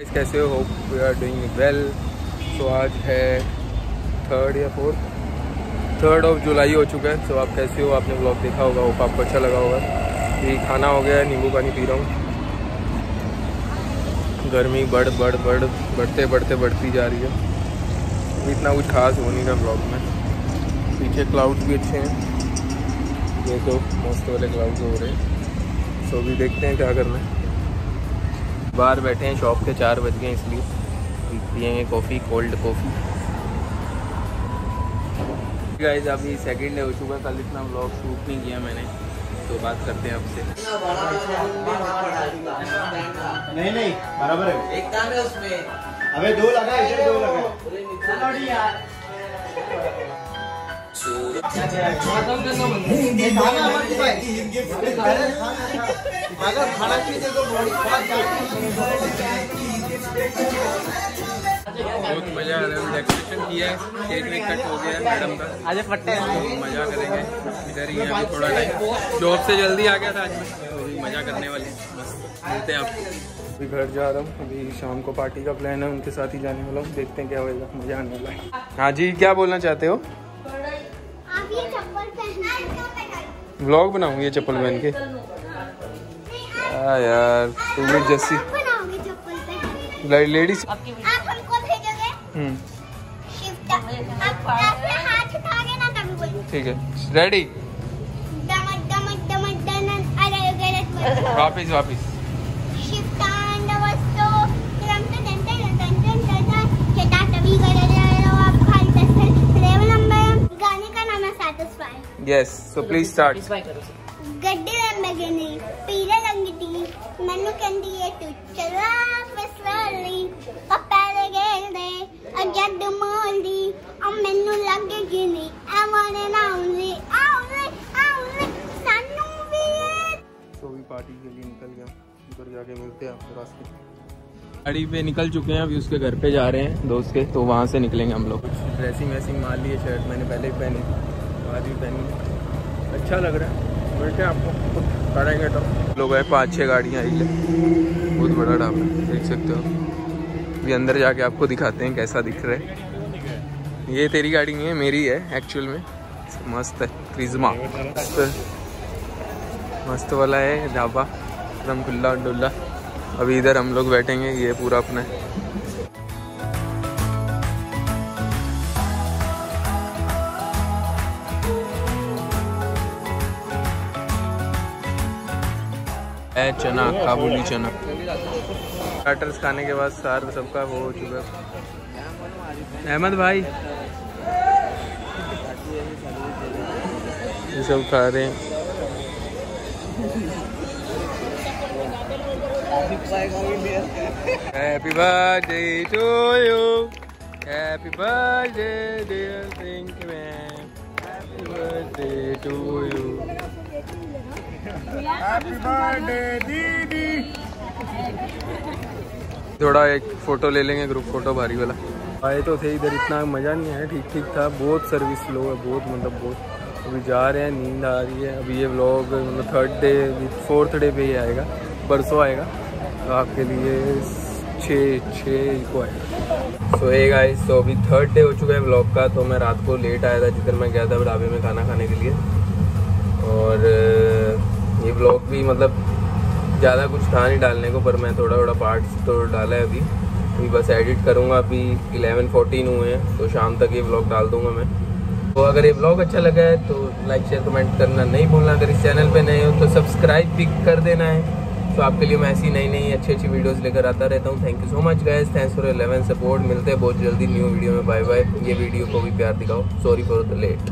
Guys कैसे हो? We are doing well so आज है थर्ड या फोर्थ थर्ड ऑफ़ जुलाई हो चुका है. सो so, आप कैसे हो? आपने ब्लॉग देखा होगा होप आपको अच्छा लगा होगा. ये खाना हो गया है नींबू पानी पी रहा हूँ। गर्मी बढ़ बढ़ बढ़ बढ़ते बढ़ते बढ़ती जा रही है। इतना कुछ खास हो नहीं रहा ब्लॉग में। पीछे क्लाउड्स भी अच्छे हैं। ये तो मस्त वाले क्लाउड्स हो रहे हैं। सो so, भी देखते हैं क्या करना है। बाहर बैठे हैं शॉप के चार बज गए इसलिए। पियेंगे कॉफ़ी कोल्ड कॉफ़ी गाइस अभी सेकंड डे हो चुका कल इतना ब्लॉग शूट नहीं किया मैंने तो बात करते हैं आपसे। नहीं नहीं बराबर है। एक काम है उसमें। अबे दो लगा इधर दो लगा अगर खाना चाहिए तो बॉडी बहुत मज़ा आ रहा है डेकोरेशन किया है केक वेक कट हो गया है मैडम का। आज पट्टे मज़ा करेंगे। इधर ही है अभी थोड़ा टाइम जॉब से जल्दी आ गया था आज मैं तो मज़ा करने वाले मिलते हैं आपको। अभी घर जा रहा हूँ अभी शाम को पार्टी का प्लान है उनके साथ ही जाने वाला हूँ। देखते हैं क्या होगा मज़ा आने वाला है। हाँ जी क्या बोलना चाहते हो? व्लॉग बनाऊँगी ये चप्पल पहन के। यार तू भी जैसी बनाओगे चप्पल पहन लेडीज़ आप हमको भेजोगे? हम्म। ठीक है। रेडी वापिस वापिस। यस सो प्लीज स्टार्ट ਗੱਡੀ ਲੰਬਗਨੀ ਪੀਲੇ ਰੰਗ ਦੀ ਮੈਨੂੰ ਕਹਿੰਦੀ ਏ ਤੂੰ ਚਲਾ ਫਸਲੀ ਪਪਾਲੇ ਗੇਂਦੇ ਅਜੱਦ ਮੋਲਦੀ ਆ ਮੈਨੂੰ ਲੱਗੇ ਗਿਨੀ ਐਵਾਨੇ ਨਾ ਆਉਂਦੀ ਆਉਂਦੀ ਆਉਂਦੀ ਸਾਨੂੰ ਵੀ ਇਹ तो भी पार्टी के लिए निकल गया उधर जाके मिलते हैं आपको रास्ते गाड़ी पे निकल चुके हैं अभी उसके घर पे जा रहे हैं दोस्त के तो वहाँ से निकलेंगे हम लोग ड्रेसिंग वैसिंग मार ली है शर्ट मैंने पहले भी पहनी पहनी अच्छा लग रहा है। मिलते हैं आपको। करेंगे तो। लोग पाँच छः गाड़ियाँ आई है। बहुत बड़ा ढाबा देख सकते हो। अभी अंदर जाके आपको दिखाते हैं कैसा दिख रहा है। ये तेरी गाड़ी नहीं है, मेरी है एक्चुअल में। मस्त है, क्रिज्मा। मस्त। मस्त वाला है ढाबा। एकदम खुला डुल्ला अभी इधर हम लोग बैठेंगे, ये पूरा अपना है है चना काबुली चना स्टार्टर्स खाने के बाद सार सबका वो हो चुका है अहमद भाई ये सब खा रहे हैं Happy birthday to you. Happy birthday, dear Think Man. Happy birthday to you. थोड़ा एक फ़ोटो ले लेंगे ग्रुप फ़ोटो भारी वाला। आए तो थे इधर, इतना मज़ा नहीं आया, ठीक ठीक था, बहुत सर्विस लो है, बहुत मतलब बहुत। अभी जा रहे हैं, नींद आ रही है। अभी ये व्लॉग मतलब थर्ड डे फोर्थ डे पे ही आएगा, परसों आएगा। तो आपके लिए छः छः को आएगा। सो एक गाइस तो अभी थर्ड डे हो चुका है व्लॉग का तो मैं रात को लेट आया था, जिधर मैं गया था ढाबे में खाना खाने के लिए। और ये ब्लॉग भी मतलब ज़्यादा कुछ था नहीं डालने को, पर मैं थोड़ा थोड़ा पार्ट्स तो डाला है अभी। अभी बस एडिट करूँगा, अभी 11 14 हुए हैं तो शाम तक ये ब्लॉग डाल दूँगा मैं। तो अगर ये ब्लॉग अच्छा लगा है तो लाइक शेयर कमेंट करना नहीं भूलना। अगर इस चैनल पे नए हो तो सब्सक्राइब भी कर देना है। तो आपके लिए मैं ऐसी नई नई अच्छी अच्छी वीडियोस लेकर आता रहता हूँ। Thank you so much guys thanks for eleven support मिलते हैं बहुत जल्दी न्यू वीडियो में. बाय बाय ये वीडियो को भी प्यार दिखाओ. Sorry for the late